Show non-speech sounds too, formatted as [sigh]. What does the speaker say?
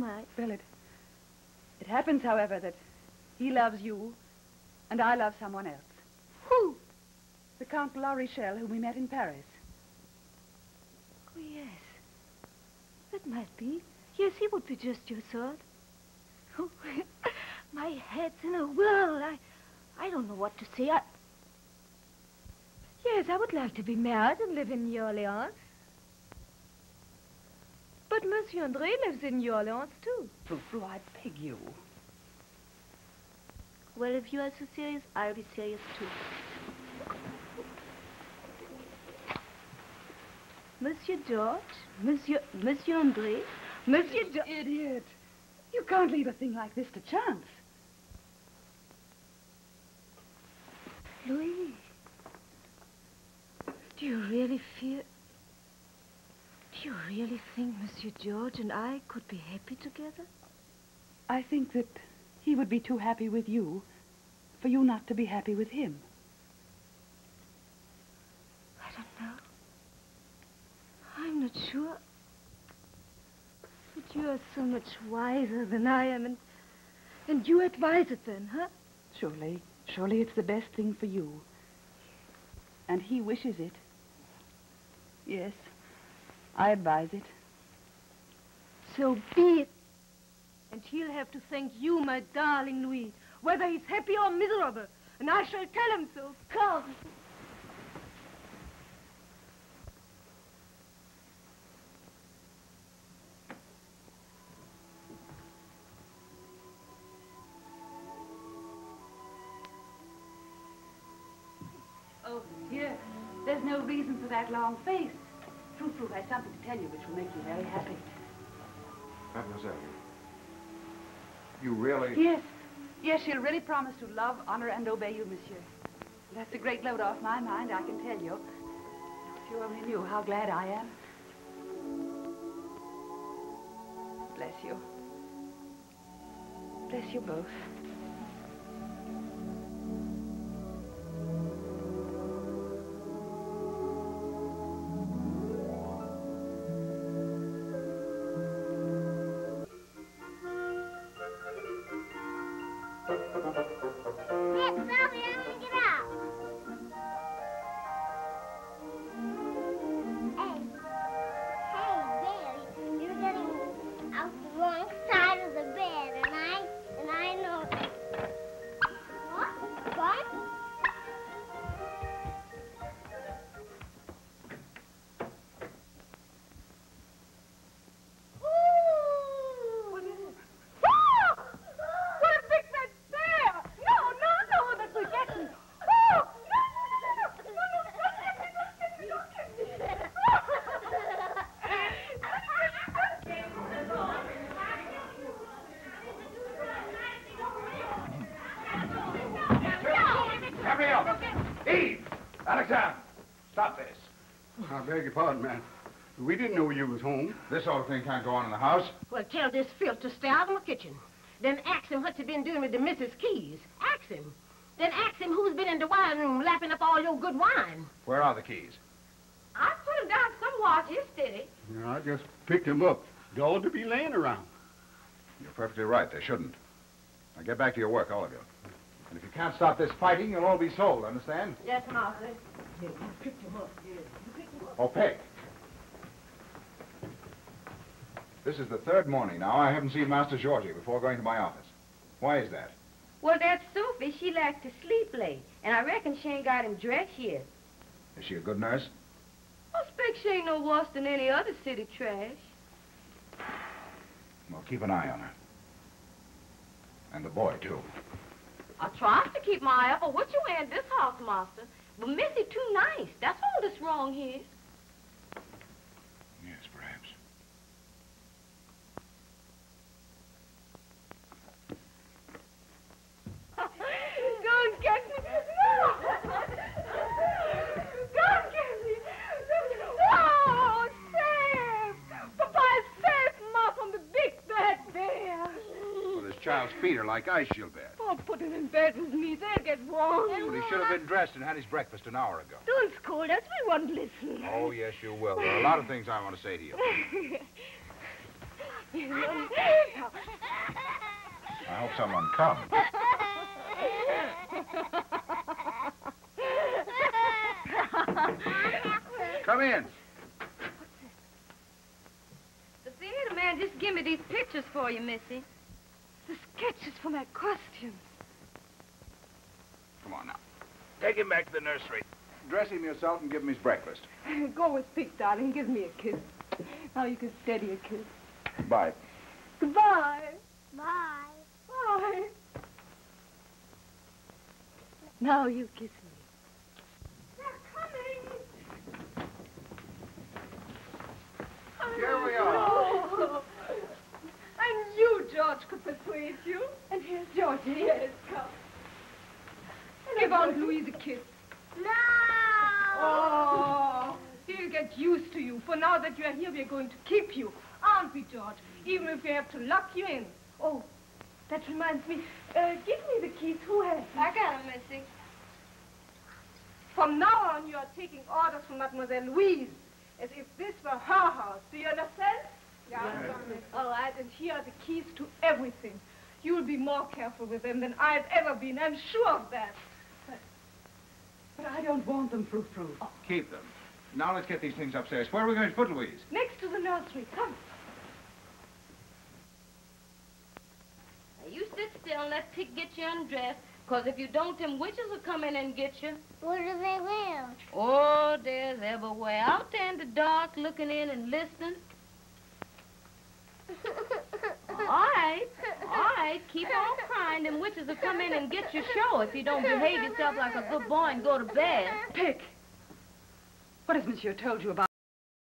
Well, it, it happens, however, that he loves you, and I love someone else. Who? The Count La Rochelle, whom we met in Paris. Oh, yes. That might be. Yes, he would be just your sort. Oh, [laughs] my head's in a whirl. I, I don't know what to say. I... Yes, I would like to be married and live in New Orleans. But Monsieur André lives in New Orleans, too. Frou-Frou, I'd pig you. Well, if you are so serious, I'll be serious, too. Monsieur George, Monsieur, Monsieur André, Monsieur George... Idiot. You can't leave a thing like this to chance. Louise, do you really feel... Do you really think Monsieur George and I could be happy together? I think that he would be too happy with you for you not to be happy with him. I don't know. I'm not sure. But you are so much wiser than I am, and, and you advise it then, huh? Surely, surely it's the best thing for you. And he wishes it. Yes, I advise it. So be it. And he'll have to thank you, my darling Louise, whether he's happy or miserable. And I shall tell him so. Come. Oh, dear. There's no reason for that long face. Something to tell you which will make you very happy. Mademoiselle, you really... Yes. Yes, she'll really promise to love, honor, and obey you, monsieur. That's a great load off my mind, I can tell you. If you only knew how glad I am. Bless you. Bless you both. Nick, Eve! Alexander! Stop this. I beg your pardon, man. We didn't know you was home. This sort of thing can't go on in the house. Well, tell this filth to stay out of my kitchen. Then ask him what's he been doing with the Mrs. Keys. Ask him. Then ask him who's been in the wine room lapping up all your good wine. Where are the keys? I put him down somewhere here steady. You know, I just picked him up. They ought to be laying around. You're perfectly right. They shouldn't. Now get back to your work, all of you. And if you can't stop this fighting, you'll all be sold, understand? Yes, Master. You picked him up. Yeah, you picked him up. Oh, Peg. This is the third morning now I haven't seen Master Georgie before going to my office. Why is that? Well, that's Sophie. She likes to sleep late. And I reckon she ain't got him dressed yet. Is she a good nurse? I expect she ain't no worse than any other city trash. Well, keep an eye on her. And the boy, too. I tries to keep my eye up on what you wear in this house, Master. But Missy too nice. That's all that's wrong here. Yes, perhaps. Don't get me. No! Don't get me. Oh, safe. Papa is safe, Ma, from the big bad bear. Well, this child's feet are like ice shield beds. Oh, put him in bed with me. They'll get warm. But he should have been dressed and had his breakfast an hour ago. Don't scold us. We won't listen. Oh, yes, you will. There are a lot of things I want to say to you. I hope someone comes. Come in. The theater man just give me these pictures for you, Missy. The sketches for my costumes. Come on now. Take him back to the nursery. Dress him yourself and give him his breakfast. [laughs] Go with Pete, darling. Give me a kiss. Now you can steady a kiss. Bye. Goodbye. Bye. Bye. Now you kiss me. Here we are. Oh, I knew George could persuade you. And here's Georgie. Yes, come. Give Aunt Louise a kiss. No. Oh, he'll get used to you. For now that you are here, we're going to keep you. Aren't we, George? Even if we have to lock you in. Oh, that reminds me. Uh, give me the keys. Who has? them? I got 'em, Missy. From now on, you are taking orders from Mademoiselle Louise, as if this were her house. Do you understand? Yeah. All right, and here are the keys to everything. You'll be more careful with them than I've ever been. I'm sure of that. But, But I don't want them, Frou Frou. Keep them. Now let's get these things upstairs. Where are we going to put Louise? next to the nursery. Come. Now, you sit still and let Pick get you undressed, because if you don't, them witches will come in and get you. Where do they live? Oh, there's everywhere. Out there in the dark, looking in and listening. All right, keep on crying. Them witches will come in and get your show if you don't behave yourself like a good boy and go to bed. Pick! What has Monsieur told you about